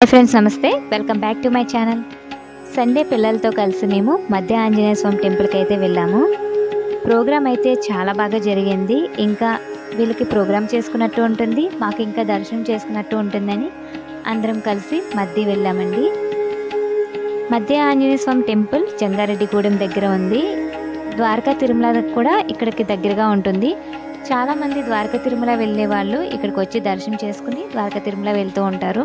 Hi friends నమస్తే. Welcome back to my channel Sunday పిల్లలతో కలిసి మేము మధ్య ఆంజనేయ స్వామి టెంపుల్కి అయితే వెళ్ళాము. ప్రోగ్రామ్ అయితే చాలా బాగా జరిగింది. ఇంకా వీళ్ళకి ప్రోగ్రామ్ చేసుకున్నట్టు ఉంటుంది. మాకు ఇంకా దర్శనం చేసుకున్నట్టు ఉంటుందని అందరం కలిసి మధ్య వెళ్ళామండి. మధ్య ఆంజనేయ స్వామి టెంపుల్ జంగారెడ్డిగూడెం దగ్గర ఉంది. ద్వారకా తిరుమల కూడా ఇక్కడికి దగ్గరగా ఉంటుంది. చాలామంది ద్వారకా తిరుమల వెళ్ళే వాళ్ళు ఇక్కడికి వచ్చి దర్శనం చేసుకుని ద్వారకా తిరుమల వెళ్తూ ఉంటారు.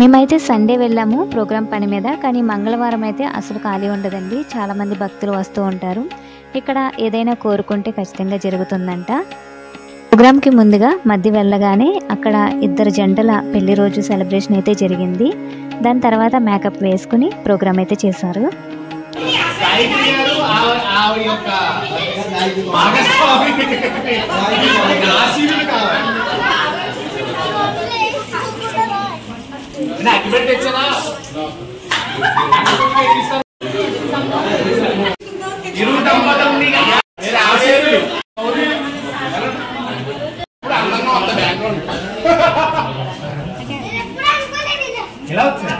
మేమైతే సండే వెళ్ళాము ప్రోగ్రామ్ పని మీద కానీ మంగళవారం అయితే అసలు ఖాళీ ఉండదండి. చాలామంది భక్తులు వస్తూ ఉంటారు. ఇక్కడ ఏదైనా కోరుకుంటే ఖచ్చితంగా జరుగుతుందంట. ప్రోగ్రామ్కి ముందుగా మధ్య వెళ్ళగానే అక్కడ ఇద్దరు జంటల పెళ్ళి రోజు సెలబ్రేషన్ అయితే జరిగింది. దాని తర్వాత మేకప్ వేసుకుని ప్రోగ్రామ్ అయితే చేశారు. యొక్క ఎలా వచ్చింది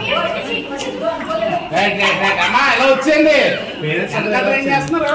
అమ్మా ఎలా వచ్చింది వెనకాల ఏం చేస్తున్నారు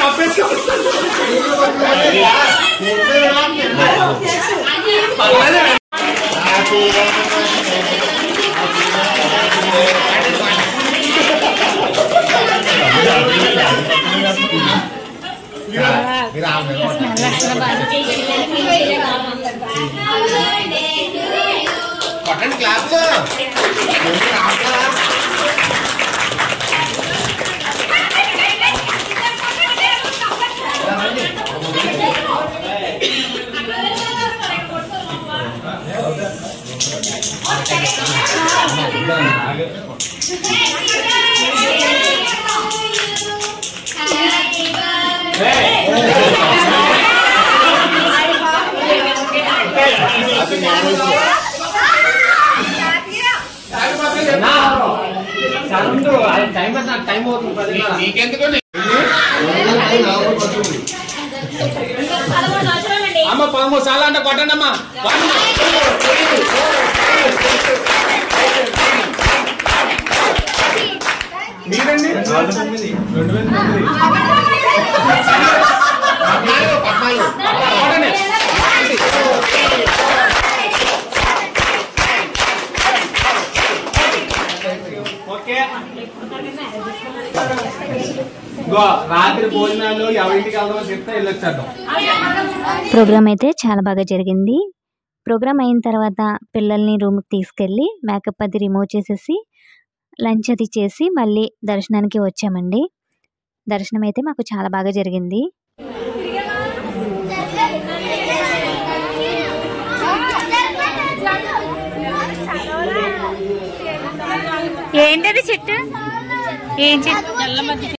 está pescado. అమ్మ పదమూడు సార్లు అంటే కొట్టండి. అమ్మా మీరండి? కొట్టండి ఓకే ఇగో రాత్రి భోజనాలు ఎవరింటికి వెళ్దామో చెప్తే వెళ్ళొచ్చేద్దాం. ప్రోగ్రామ్ అయితే చాలా బాగా జరిగింది. ప్రోగ్రామ్ అయిన తర్వాత పిల్లల్ని రూమ్కి తీసుకెళ్ళి మేకప్ అది రిమూవ్ చేసేసి లంచ్ అది చేసి మళ్ళీ దర్శనానికి వచ్చామండి. దర్శనం అయితే మాకు చాలా బాగా జరిగింది. ఏంటది చెట్టు? ఏం చెట్టు?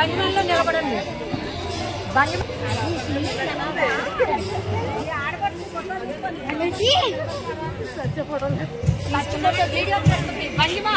ఏదైనా నిలబడండి బండి వీడియో బండిమా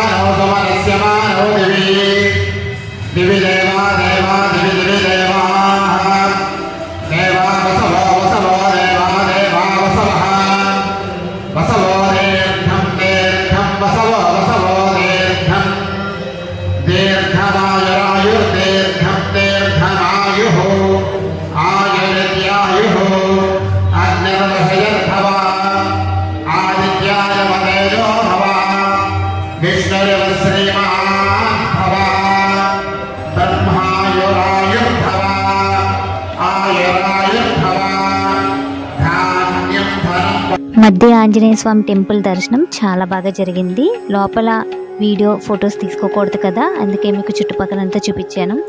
మధ్య ఆంజనేయ స్వామి టెంపుల్ దర్శనం చాలా బాగా జరిగింది. లోపల వీడియో ఫొటోస్ తీసుకోకూడదు కదా? అందుకే మీకు చుట్టుపక్కలంతా చూపించాను.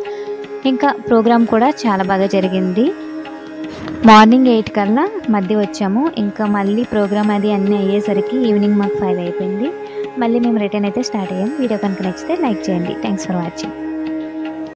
ఇంకా ప్రోగ్రామ్ కూడా చాలా బాగా జరిగింది. మార్నింగ్ ఎయిట్ కల్లా మధ్య వచ్చాము. ఇంకా మళ్ళీ ప్రోగ్రామ్ అది అన్నీ అయ్యేసరికి ఈవినింగ్ మాకు ఫైవ్ అయిపోయింది. మళ్ళీ మేము రిటర్న్ అయితే స్టార్ట్ అయ్యాం. వీడియో కనుక నచ్చితే లైక్ చేయండి. Thanks for watching